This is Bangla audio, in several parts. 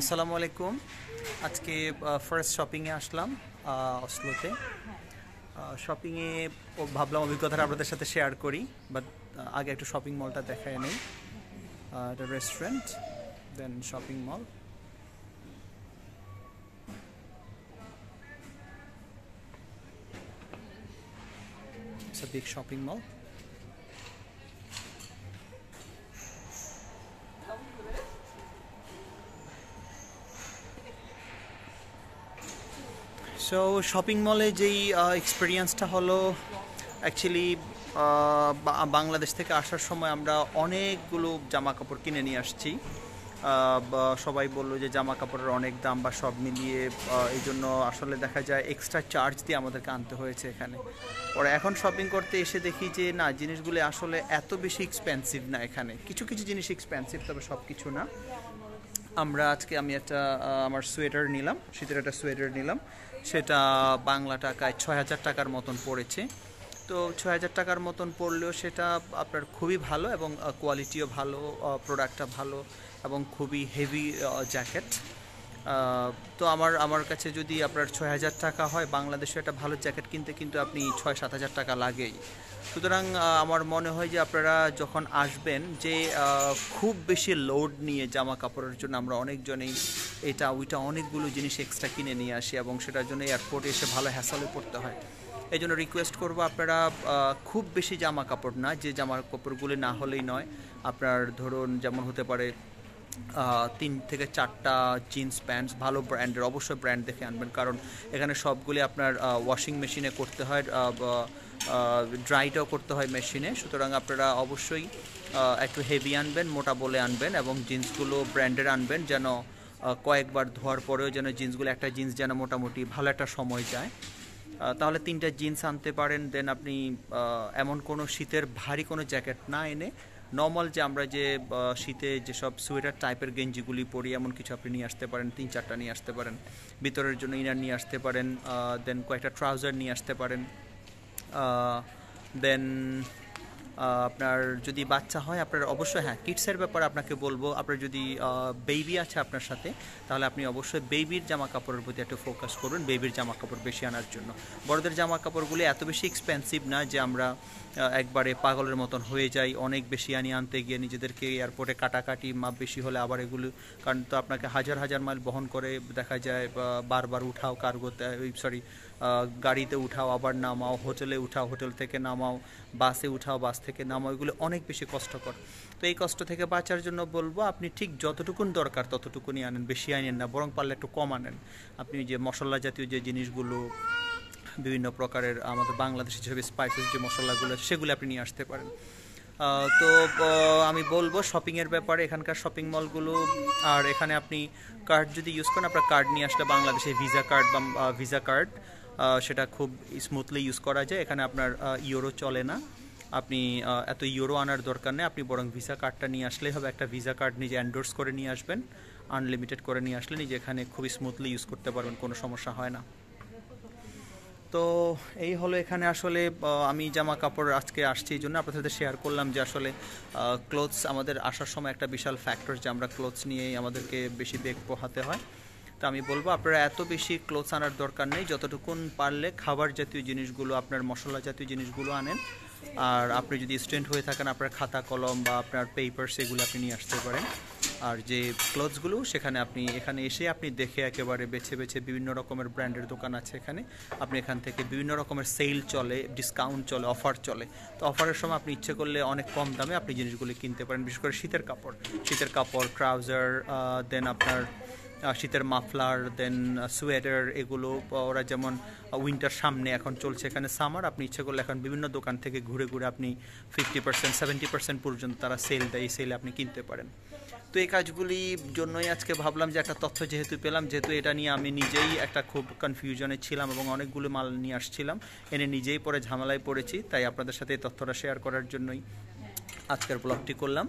আসসালামু আলাইকুম। আজকে ফার্স্ট শপিংয়ে আসলাম অসলোতে। শপিংয়ে ভাবলাম অভিজ্ঞতাটা আপনাদের সাথে শেয়ার করি বাট আগে একটু শপিং মলটা দেখায় নেই। এটা restaurant then shopping mall It's a big so shopping মলে যেই এক্সপিরিয়েন্সটা হলো অ্যাকচুয়ালি বাংলাদেশ থেকে আসার সময় আমরা অনেকগুলো জামা কাপড় কিনে নিয়ে আসছি। সবাই বলল যে জামা কাপড়ের অনেক দাম বা সব মিলিয়ে এই জন্য আসলে দেখা যায় এক্সট্রা চার্জ দিয়ে আমাদেরকে আনতে হয়েছে এখানে। পরে এখন শপিং করতে এসে দেখি যে, না, জিনিসগুলো আসলে এত বেশি এক্সপেন্সিভ না এখানে। কিছু কিছু জিনিস এক্সপেন্সিভ তবে সব কিছু না। আমরা আজকে আমি একটা আমার সোয়েটার নিলাম, শীতের একটা সোয়েটার নিলাম। সেটা বাংলা টাকায় ছয় হাজার টাকার মতন পড়েছে। তো ছয় হাজার টাকার মতন পড়লেও সেটা আপনার খুবই ভালো এবং কোয়ালিটিও ভালো প্রোডাক্টটা ভালো এবং খুবই হেভি জ্যাকেট তো আমার আমার কাছে যদি আপনার ছয় হাজার টাকা হয়, বাংলাদেশে একটা ভালো জ্যাকেট কিনতে কিন্তু আপনি ছয়, সাত হাজার টাকা লাগেই। সুতরাং আমার মনে হয় যে আপনারা যখন আসবেন যে খুব বেশি লোড নিয়ে জামা কাপড়ের জন্য আমরা অনেকজনেই এটা, ওইটা অনেকগুলো জিনিস এক্সট্রা কিনে নিয়ে আসি এবং সেটার জন্য এয়ারপোর্টে এসে ভালো হ্যাসলে পড়তে হয়। এই জন্য রিকোয়েস্ট করব আপনারা খুব বেশি জামা কাপড় না, যে জামা কাপড়গুলি না হলেই নয়, আপনার ধরুন যেমন হতে পারে তিন থেকে চারটা জিন্স প্যান্টস ভালো ব্র্যান্ডের অবশ্যই ব্র্যান্ড দেখে আনবেন। কারণ এখানে সবগুলি আপনার ওয়াশিং মেশিনে করতে হয় ড্রাইটাও করতে হয় মেশিনে সুতরাং আপনারা অবশ্যই একটু হেভি আনবেন, মোটা বলে আনবেন এবং জিন্সগুলো ব্র্যান্ডের আনবেন যেন কয়েকবার ধোয়ার পরেও যেন জিন্সগুলো একটা জিন্স যেন মোটামুটি ভালো একটা সময় যায়। তাহলে তিনটা জিন্স আনতে পারেন দেন আপনি এমন কোনো শীতের ভারী কোনো জ্যাকেট না এনে নর্মাল যে আমরা যে শীতে যেসব সোয়েটার টাইপের গেঞ্জিগুলি পরি, এমন কিছু আপনি নিয়ে আসতে পারেন, তিন চারটা নিয়ে আসতে পারেন। ভিতরের জন্য ইনার নিয়ে আসতে পারেন দেন কয়েকটা ট্রাউজার নিয়ে আসতে পারেন। দেন আপনার যদি বাচ্চা হয়, আপনার অবশ্যই হ্যাঁ কিডসের ব্যাপারে আপনাকে বলব, আপনার যদি বেবি আছে আপনার সাথে, তাহলে আপনি অবশ্যই বেবির জামা কাপড়ের প্রতি একটু ফোকাস করুন বেবির জামা কাপড় বেশি আনার জন্য। বড়দের জামা কাপড়গুলি এত বেশি এক্সপেন্সিভ না যে আমরা একবারে পাগলের মতন হয়ে যাই, অনেক বেশি আনি আনতে গিয়ে নিজেদেরকে এয়ারপোর্টে কাটাকাটি, মাপ বেশি হলে আবার এগুলো, কারণ তো আপনাকে হাজার হাজার মাইল বহন করে দেখা যায় বারবার উঠাও কার্গোতে সরি গাড়িতে উঠাও, আবার নামাও, হোটেলে উঠাও, হোটেল থেকে নামাও, বাসে উঠাও, বাস থেকে নামাও, এগুলো অনেক বেশি কষ্টকর। তো এই কষ্ট থেকে বাঁচার জন্য বলব, আপনি ঠিক যতটুকুন দরকার ততটুকুনি আনেন, বেশি আনেন না, বরং পারলে একটু কম আনেন। আপনি যে মশলা জাতীয় যে জিনিসগুলো বিভিন্ন প্রকারের আমাদের বাংলাদেশি যেভাবে স্পাইসেস যে মশলাগুলো, সেগুলো আপনি নিয়ে আসতে পারেন। তো আমি বলব শপিংয়ের ব্যাপারে, এখানকার শপিং মলগুলো আর এখানে আপনি কার্ড যদি ইউজ করেন, আপনার কার্ড নিয়ে আসলে বাংলাদেশে ভিসা কার্ড বা ভিসা কার্ড সেটা খুব স্মুথলি ইউজ করা যায়। এখানে আপনার ইউরো চলে না। আপনি এত ইউরো আনার দরকার নেই। আপনি বরং ভিসা কার্ডটা নিয়ে আসলেই হবে। একটা ভিসা কার্ড নিজে এন্ডোর্স করে নিয়ে আসবেন। আনলিমিটেড করে নিয়ে আসলে নিজে এখানে খুবই স্মুথলি ইউজ করতে পারবেন। কোনো সমস্যা হয় না। তো এই হলো এখানে আসলে আমি জামা কাপড় আজকে আসছি এই জন্য। আপনাদের সাথে শেয়ার করলাম যে আসলে ক্লোথস আমাদের আসার সময় একটা বিশাল ফ্যাক্টর যে আমরা ক্লোথস নিয়েই আমাদেরকে বেশি বেগ পোহাতে হয়। তো আমি বলব, আপনারা এত বেশি ক্লোথস আনার দরকার নেই। যতটুকুন পারলে খাবার জাতীয় জিনিসগুলো, আপনার মশলা জাতীয় জিনিসগুলো আনেন। আর আপনি যদি স্টুডেন্ট হয়ে থাকেন, আপনার খাতা কলম বা আপনার পেপারস এগুলো আপনি নিয়ে আসতে পারেন। আর যে ক্লথসগুলো সেখানে আপনি, এখানে এসে আপনি দেখে একেবারে বেছে বেছে বিভিন্ন রকমের ব্র্যান্ডের দোকান আছে এখানে। আপনি এখান থেকে বিভিন্ন রকমের সেল চলে ডিসকাউন্ট চলে অফার চলে। তো অফারের সময় আপনি ইচ্ছে করলে অনেক কম দামে আপনি জিনিসগুলি কিনতে পারেন, বিশেষ করে শীতের কাপড়। শীতের কাপড় ট্রাউজার দেন আপনার শীতের মাফলার দেন সোয়েটার এগুলো ওরা যেমন উইন্টার সামনে এখন চলছে, এখানে সামার আপনি ইচ্ছে করলে এখন বিভিন্ন দোকান থেকে ঘুরে ঘুরে আপনি ফিফটি পার্সেন্ট সেভেন্টি পার্সেন্ট পর্যন্ত তারা সেল দেয়, এই সেলে আপনি কিনতে পারেন। তো এই কাজগুলি জন্যই আজকে ভাবলাম যে একটা তথ্য যেহেতু পেলাম, যেহেতু এটা নিয়ে আমি নিজেই একটা খুব কনফিউশনে ছিলাম এবং অনেকগুলো মাল নিয়ে আসছিলাম, এনে নিজেই পরে ঝামেলায় পড়েছি, তাই আপনাদের সাথে এই তথ্যটা শেয়ার করার জন্যই। আজকের ব্লগটি করলাম।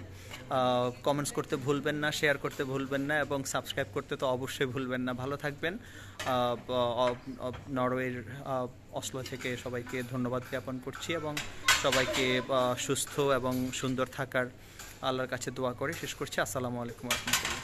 কমেন্টস করতে ভুলবেন না শেয়ার করতে ভুলবেন না এবং সাবস্ক্রাইব করতে তো অবশ্যই ভুলবেন না। ভালো থাকবেন। নরওয়ের অসলো থেকে সবাইকে ধন্যবাদ জ্ঞাপন করছি এবং সবাইকে সুস্থ এবং সুন্দর থাকার আল্লাহর কাছে দোয়া করে শেষ করছি। আসসালামু আলাইকুম রহমতুল্লাহ।